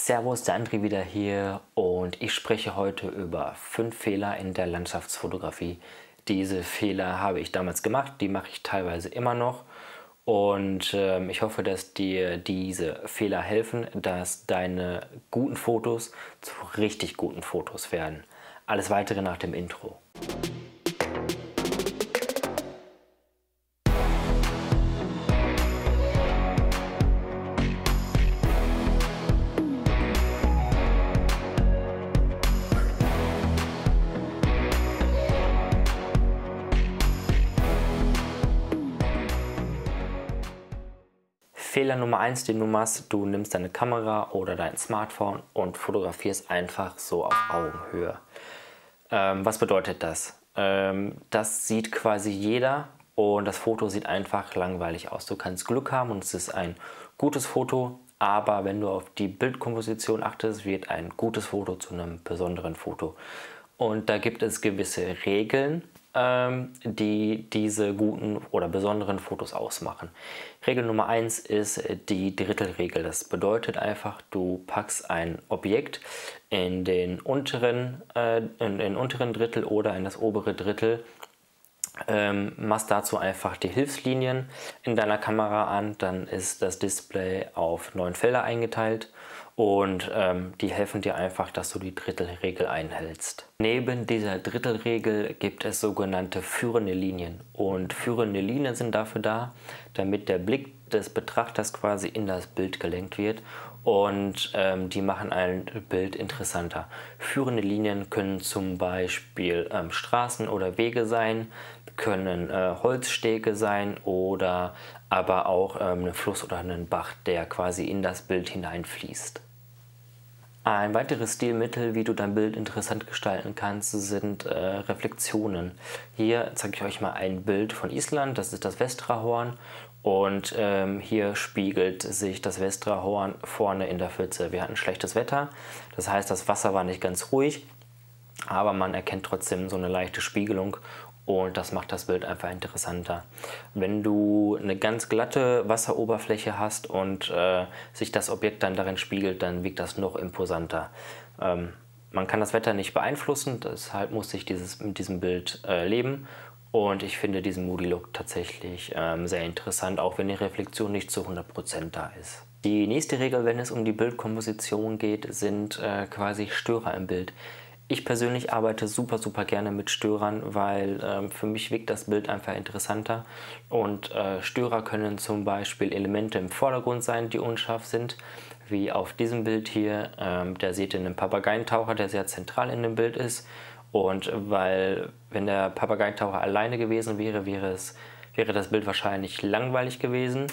Servus, der André wieder hier und ich spreche heute über fünf Fehler in der Landschaftsfotografie. Diese Fehler habe ich damals gemacht, die mache ich teilweise immer noch und äh, ich hoffe, dass dir diese Fehler helfen, dass deine guten Fotos zu richtig guten Fotos werden. Alles weitere nach dem Intro. Fehler Nummer eins, den du machst, du nimmst deine Kamera oder dein Smartphone und fotografierst einfach so auf Augenhöhe. Ähm, was bedeutet das? Ähm, das sieht quasi jeder und das Foto sieht einfach langweilig aus. Du kannst Glück haben und es ist ein gutes Foto, aber wenn du auf die Bildkomposition achtest, wird ein gutes Foto zu einem besonderen Foto. Und da gibt es gewisse Regeln, ähm, die diese guten oder besonderen Fotos ausmachen. Regel Nummer 1 ist die Drittelregel. Das bedeutet einfach, du packst ein Objekt in den unteren, äh, in den unteren Drittel oder in das obere Drittel ähm, machst dazu einfach die Hilfslinien in deiner Kamera an, dann ist das Display auf neun Felder eingeteilt und ähm, die helfen dir einfach, dass du die Drittelregel einhältst. Neben dieser Drittelregel gibt es sogenannte führende Linien und führende Linien sind dafür da, damit der Blick des Betrachters quasi in das Bild gelenkt wird und ähm, die machen ein Bild interessanter. Führende Linien können zum Beispiel ähm, Straßen oder Wege sein, können äh, Holzstege sein oder aber auch ähm, ein Fluss oder ein Bach, der quasi in das Bild hineinfließt. Ein weiteres Stilmittel, wie du dein Bild interessant gestalten kannst, sind äh, Reflexionen. Hier zeige ich euch mal ein Bild von Island, das ist das Vestrahorn und ähm, hier spiegelt sich das Vestrahorn vorne in der Pfütze. Wir hatten schlechtes Wetter, das heißt das Wasser war nicht ganz ruhig, aber man erkennt trotzdem so eine leichte Spiegelung und das macht das Bild einfach interessanter. Wenn du eine ganz glatte Wasseroberfläche hast und äh, sich das Objekt dann darin spiegelt, dann wirkt das noch imposanter. Ähm, man kann das Wetter nicht beeinflussen, deshalb muss ich dieses, mit diesem Bild äh, leben und ich finde diesen Moody Look tatsächlich ähm, sehr interessant, auch wenn die Reflexion nicht zu 100% da ist. Die nächste Regel, wenn es um die Bildkomposition geht, sind äh, quasi Störer im Bild. Ich persönlich arbeite super, super gerne mit Störern, weil ähm, für mich wirkt das Bild einfach interessanter. Und äh, Störer können zum Beispiel Elemente im Vordergrund sein, die unscharf sind, wie auf diesem Bild hier. Ähm, der seht ihr einen Papageientaucher, der sehr zentral in dem Bild ist. Und weil, wenn der Papageientaucher alleine gewesen wäre, wäre, es, wäre das Bild wahrscheinlich langweilig gewesen.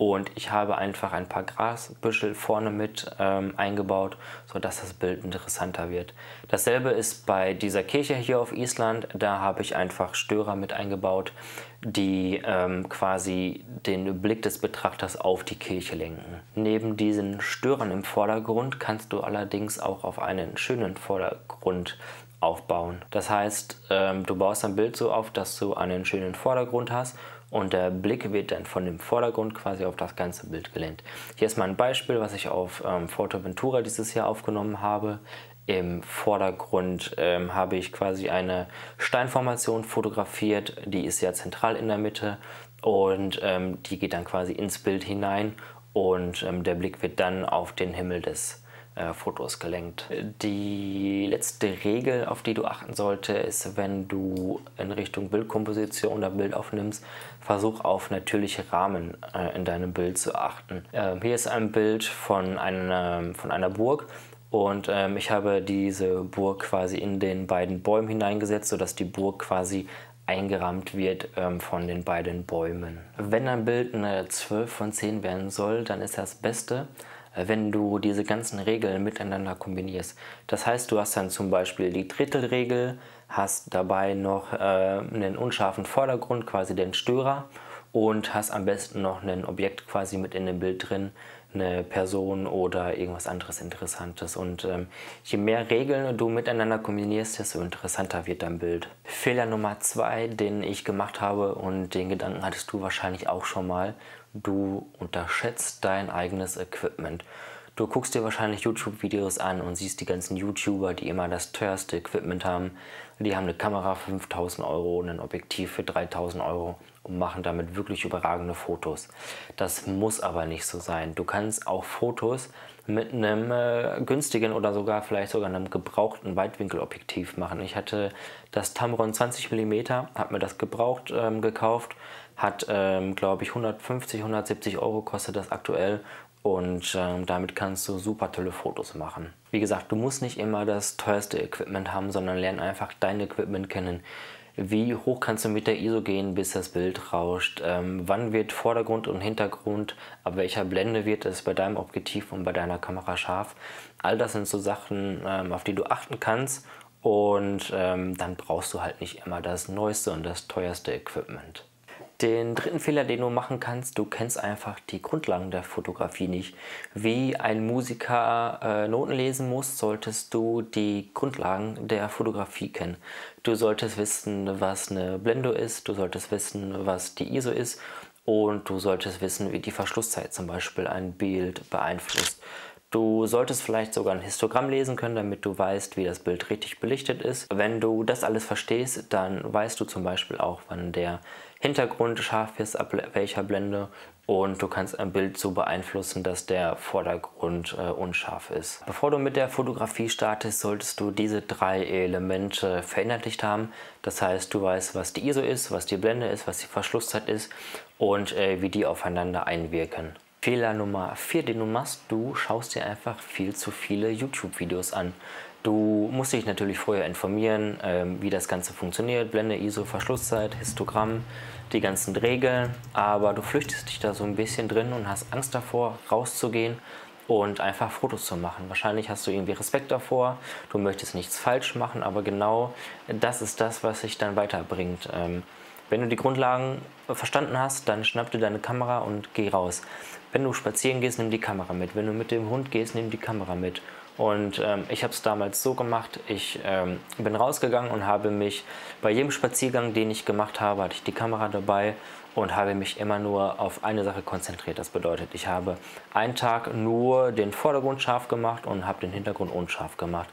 Und ich habe einfach ein paar Grasbüschel vorne mit ähm, eingebaut, sodass das Bild interessanter wird. Dasselbe ist bei dieser Kirche hier auf Island. Da habe ich einfach Störer mit eingebaut, die ähm, quasi den Blick des Betrachters auf die Kirche lenken. Neben diesen Störern im Vordergrund kannst du allerdings auch auf einen schönen Vordergrund aufbauen. Das heißt, ähm, du baust ein Bild so auf, dass du einen schönen Vordergrund hast und der Blick wird dann von dem Vordergrund quasi auf das ganze Bild gelenkt. Hier ist mal ein Beispiel, was ich auf ähm, Ventura dieses Jahr aufgenommen habe. Im Vordergrund ähm, habe ich quasi eine Steinformation fotografiert, die ist ja zentral in der Mitte und ähm, die geht dann quasi ins Bild hinein und ähm, der Blick wird dann auf den Himmel des äh, Fotos gelenkt. Die letzte Regel, auf die du achten solltest, ist, wenn du in Richtung Bildkomposition oder Bild aufnimmst, versuch auf natürliche Rahmen äh, in deinem Bild zu achten. Ähm, hier ist ein Bild von einer, von einer Burg und ähm, ich habe diese Burg quasi in den beiden Bäumen hineingesetzt, sodass die Burg quasi eingerahmt wird ähm, von den beiden Bäumen. Wenn ein Bild eine 12 von 10 werden soll, dann ist das Beste, wenn du diese ganzen Regeln miteinander kombinierst. Das heißt, du hast dann zum Beispiel die Drittelregel, hast dabei noch äh, einen unscharfen Vordergrund, quasi den Störer und hast am besten noch ein Objekt quasi mit in dem Bild drin, eine Person oder irgendwas anderes Interessantes. Und ähm, je mehr Regeln du miteinander kombinierst, desto interessanter wird dein Bild. Fehler Nummer zwei, den ich gemacht habe und den Gedanken hattest du wahrscheinlich auch schon mal, du unterschätzt dein eigenes Equipment. Du guckst dir wahrscheinlich YouTube-Videos an und siehst die ganzen YouTuber, die immer das teuerste Equipment haben. Die haben eine Kamera für 5000 Euro, ein Objektiv für 3000 Euro und machen damit wirklich überragende Fotos. Das muss aber nicht so sein. Du kannst auch Fotos mit einem äh, günstigen oder sogar vielleicht sogar einem gebrauchten Weitwinkelobjektiv machen. Ich hatte das Tamron 20 mm, habe mir das gebraucht ähm, gekauft, hat ähm, glaube ich 150, 170 Euro kostet das aktuell und ähm, damit kannst du super tolle Fotos machen. Wie gesagt, du musst nicht immer das teuerste Equipment haben, sondern lern einfach dein Equipment kennen. Wie hoch kannst du mit der ISO gehen, bis das Bild rauscht? Ähm, wann wird Vordergrund und Hintergrund, ab welcher Blende wird es bei deinem Objektiv und bei deiner Kamera scharf? All das sind so Sachen, ähm, auf die du achten kannst und ähm, dann brauchst du halt nicht immer das neueste und das teuerste Equipment. Den dritten Fehler, den du machen kannst, du kennst einfach die Grundlagen der Fotografie nicht. Wie ein Musiker äh, Noten lesen muss, solltest du die Grundlagen der Fotografie kennen. Du solltest wissen, was eine Blende ist, du solltest wissen, was die ISO ist und du solltest wissen, wie die Verschlusszeit zum Beispiel ein Bild beeinflusst. Du solltest vielleicht sogar ein Histogramm lesen können, damit du weißt, wie das Bild richtig belichtet ist. Wenn du das alles verstehst, dann weißt du zum Beispiel auch, wann der Hintergrund scharf ist, ab welcher Blende und du kannst ein Bild so beeinflussen, dass der Vordergrund äh, unscharf ist. Bevor du mit der Fotografie startest, solltest du diese drei Elemente verinnerlicht haben. Das heißt, du weißt, was die ISO ist, was die Blende ist, was die Verschlusszeit ist und äh, wie die aufeinander einwirken. Fehler Nummer 4, den du machst, du schaust dir einfach viel zu viele YouTube-Videos an. Du musst dich natürlich vorher informieren, ähm, wie das Ganze funktioniert, Blende, ISO, Verschlusszeit, Histogramm, die ganzen Regeln, aber du flüchtest dich da so ein bisschen drin und hast Angst davor, rauszugehen und einfach Fotos zu machen. Wahrscheinlich hast du irgendwie Respekt davor, du möchtest nichts falsch machen, aber genau das ist das, was sich dann weiterbringt. Ähm, wenn du die Grundlagen verstanden hast, dann schnapp dir deine Kamera und geh raus. Wenn du spazieren gehst, nimm die Kamera mit. Wenn du mit dem Hund gehst, nimm die Kamera mit. Und ähm, ich habe es damals so gemacht, ich ähm, bin rausgegangen und habe mich bei jedem Spaziergang, den ich gemacht habe, hatte ich die Kamera dabei und habe mich immer nur auf eine Sache konzentriert. Das bedeutet, ich habe einen Tag nur den Vordergrund scharf gemacht und habe den Hintergrund unscharf gemacht.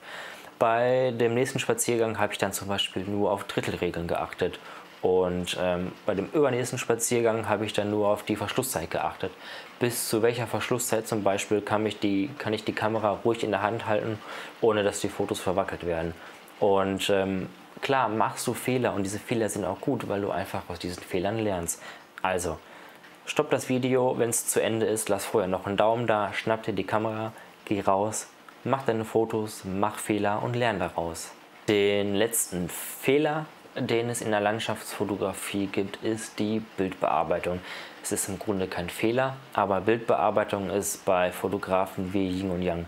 Bei dem nächsten Spaziergang habe ich dann zum Beispiel nur auf Drittelregeln geachtet und ähm, bei dem übernächsten Spaziergang habe ich dann nur auf die Verschlusszeit geachtet. Bis zu welcher Verschlusszeit zum Beispiel kann ich, die, kann ich die Kamera ruhig in der Hand halten, ohne dass die Fotos verwackelt werden. Und ähm, klar machst du Fehler und diese Fehler sind auch gut, weil du einfach aus diesen Fehlern lernst. Also, stopp das Video, wenn es zu Ende ist, lass vorher noch einen Daumen da, schnapp dir die Kamera, geh raus, mach deine Fotos, mach Fehler und lern daraus. Den letzten Fehler, den es in der Landschaftsfotografie gibt, ist die Bildbearbeitung. Es ist im Grunde kein Fehler, aber Bildbearbeitung ist bei Fotografen wie Yin und Yang.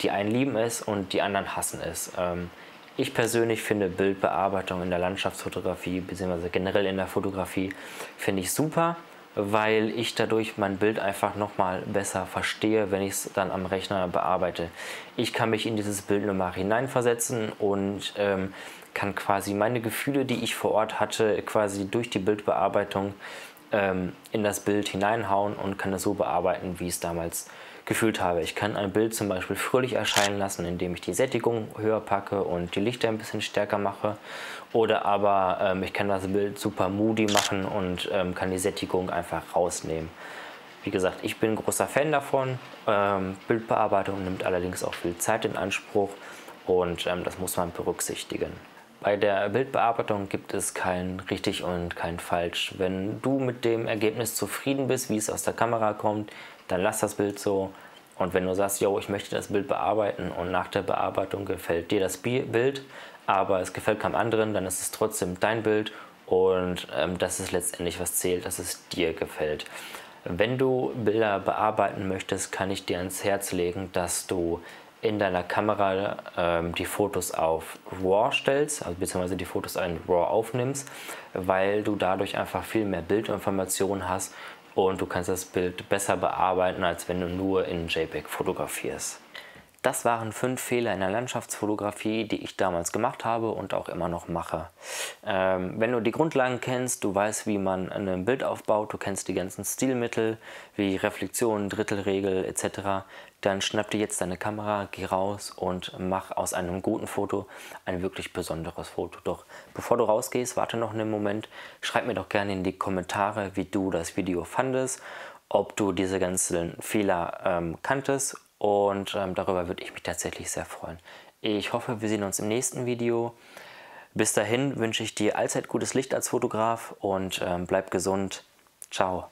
Die einen lieben es und die anderen hassen es. Ähm, ich persönlich finde Bildbearbeitung in der Landschaftsfotografie bzw. generell in der Fotografie finde ich super, weil ich dadurch mein Bild einfach nochmal besser verstehe, wenn ich es dann am Rechner bearbeite. Ich kann mich in dieses Bild nochmal hineinversetzen und ähm, kann quasi meine Gefühle, die ich vor Ort hatte, quasi durch die Bildbearbeitung ähm, in das Bild hineinhauen und kann es so bearbeiten, wie ich es damals gefühlt habe. Ich kann ein Bild zum Beispiel fröhlich erscheinen lassen, indem ich die Sättigung höher packe und die Lichter ein bisschen stärker mache. Oder aber ähm, ich kann das Bild super moody machen und ähm, kann die Sättigung einfach rausnehmen. Wie gesagt, ich bin großer Fan davon. Ähm, Bildbearbeitung nimmt allerdings auch viel Zeit in Anspruch und ähm, das muss man berücksichtigen. Bei der Bildbearbeitung gibt es kein richtig und kein falsch. Wenn du mit dem Ergebnis zufrieden bist, wie es aus der Kamera kommt, dann lass das Bild so. Und wenn du sagst, yo, ich möchte das Bild bearbeiten und nach der Bearbeitung gefällt dir das Bild, aber es gefällt keinem anderen, dann ist es trotzdem dein Bild und ähm, das ist letztendlich was zählt, dass es dir gefällt. Wenn du Bilder bearbeiten möchtest, kann ich dir ans Herz legen, dass du in deiner Kamera ähm, die Fotos auf RAW stellst, also beziehungsweise die Fotos in RAW aufnimmst, weil du dadurch einfach viel mehr Bildinformationen hast und du kannst das Bild besser bearbeiten, als wenn du nur in JPEG fotografierst. Das waren fünf Fehler in der Landschaftsfotografie, die ich damals gemacht habe und auch immer noch mache. Ähm, wenn du die Grundlagen kennst, du weißt, wie man ein Bild aufbaut, du kennst die ganzen Stilmittel wie Reflexion, Drittelregel etc., dann schnapp dir jetzt deine Kamera, geh raus und mach aus einem guten Foto ein wirklich besonderes Foto. Doch bevor du rausgehst, warte noch einen Moment, schreib mir doch gerne in die Kommentare, wie du das Video fandest, ob du diese ganzen Fehler ähm, kanntest und ähm, darüber würde ich mich tatsächlich sehr freuen. Ich hoffe, wir sehen uns im nächsten Video. Bis dahin wünsche ich dir allzeit gutes Licht als Fotograf und ähm, bleib gesund. Ciao.